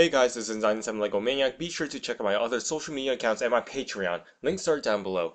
Hey guys, this is 97 Lego Maniac. Be sure to check out my other social media accounts and my Patreon. Links are down below.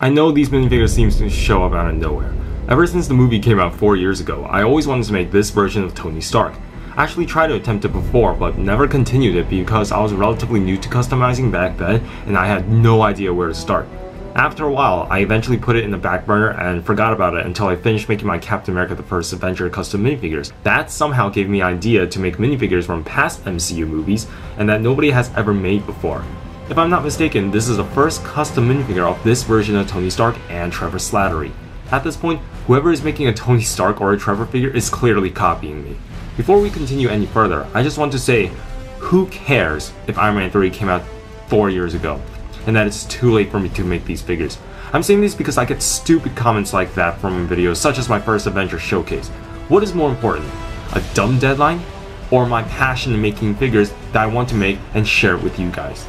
I know these minifigures seems to show up out of nowhere. Ever since the movie came out 4 years ago, I always wanted to make this version of Tony Stark. I actually tried to attempt it before, but never continued it because I was relatively new to customizing back then and I had no idea where to start. After a while, I eventually put it in the back burner and forgot about it until I finished making my Captain America the First Avenger custom minifigures. That somehow gave me an idea to make minifigures from past MCU movies and that nobody has ever made before. If I'm not mistaken, this is the first custom minifigure of this version of Tony Stark and Trevor Slattery. At this point, whoever is making a Tony Stark or a Trevor figure is clearly copying me. Before we continue any further, I just want to say, who cares if Iron Man 3 came out 4 years ago, and that it's too late for me to make these figures. I'm saying this because I get stupid comments like that from videos such as my first Avenger showcase. What is more important, a dumb deadline, or my passion in making figures that I want to make and share with you guys?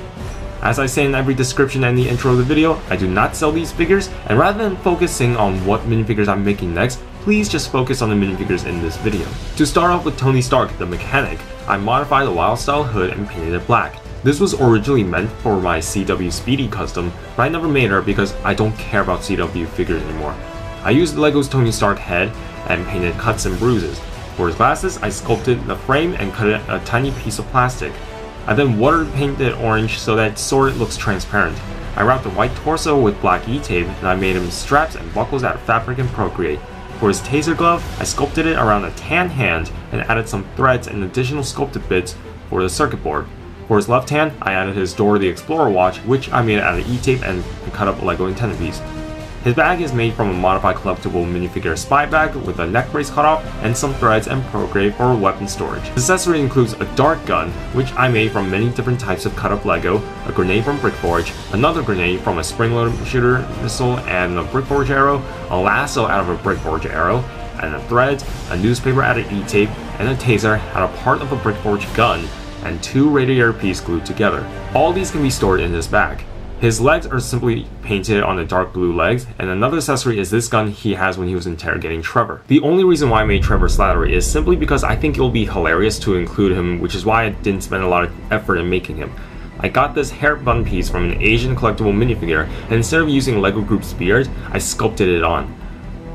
As I say in every description and the intro of the video, I do not sell these figures, and rather than focusing on what minifigures I'm making next, please just focus on the minifigures in this video. To start off with Tony Stark, the mechanic, I modified the Wyldstyle hood and painted it black. This was originally meant for my CW Speedy custom, but I never made her because I don't care about CW figures anymore. I used Lego's Tony Stark head and painted cuts and bruises. For his glasses, I sculpted the frame and cut a tiny piece of plastic. I then water painted orange so that it sort of looks transparent. I wrapped the white torso with black E-tape and I made him straps and buckles out of fabric and Procreate. For his taser glove, I sculpted it around a tan hand and added some threads and additional sculpted bits for the circuit board. For his left hand, I added his Dora the Explorer watch, which I made out of E-tape and cut up a Lego antenna piece. His bag is made from a modified collectible minifigure spy bag with a neck brace cut off and some threads and Procreate for weapon storage. The accessory includes a dart gun, which I made from many different types of cut up Lego, a grenade from Brickforge, another grenade from a spring-loaded shooter missile and a Brickforge arrow, a lasso out of a Brickforge arrow, and a thread, a newspaper out of E-tape, and a taser out of part of a Brickforge gun, and two radio earpiece glued together. All these can be stored in this bag. His legs are simply painted on the dark blue legs, and another accessory is this gun he has when he was interrogating Trevor. The only reason why I made Trevor Slattery is simply because I think it'll be hilarious to include him, which is why I didn't spend a lot of effort in making him. I got this hair bun piece from an Asian collectible minifigure, and instead of using LEGO Group's beard, I sculpted it on.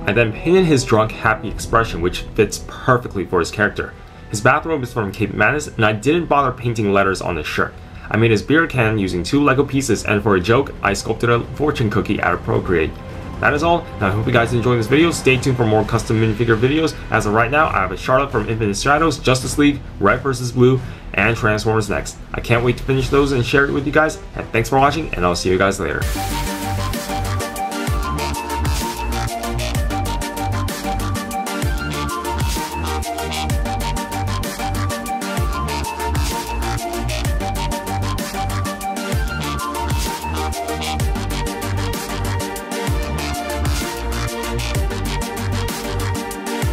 I then painted his drunk, happy expression, which fits perfectly for his character. His bathrobe is from Cape Madness, and I didn't bother painting letters on his shirt. I made his beer can using two Lego pieces and for a joke, I sculpted a fortune cookie out of Procreate. That is all. I hope you guys enjoyed this video. Stay tuned for more custom minifigure videos. As of right now, I have a Charlotte from Infinite Shadows, Justice League, Red vs. Blue, and Transformers next. I can't wait to finish those and share it with you guys. And thanks for watching, and I'll see you guys later.